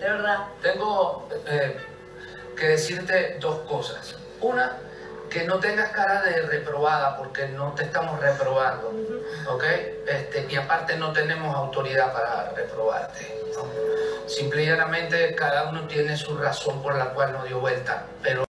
de verdad. Tengo eh, que decirte dos cosas. Una, que no tengas cara de reprobada porque no te estamos reprobando, ¿ok? Este, y aparte no tenemos autoridad para reprobarte. ¿no? Simple y llanamente cada uno tiene su razón por la cual no dio vuelta, pero